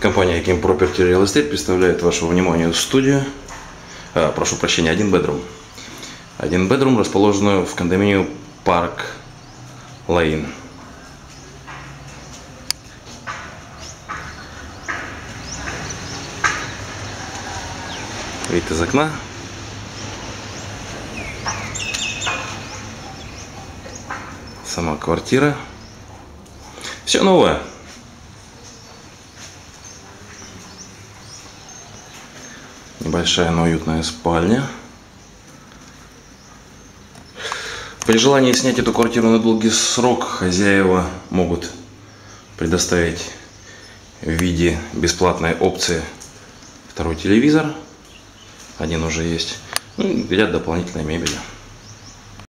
Компания Kim Property Real Estate представляет вашему вниманию студию, а, прошу прощения, один бедрум. Один бедрум, расположенную в кондоминию Парк Лейн. Вид из окна. Сама квартира. Все новое. Небольшая, но уютная спальня. При желании снять эту квартиру на долгий срок, хозяева могут предоставить в виде бесплатной опции второй телевизор. Один уже есть. Ну, ряд дополнительной мебели.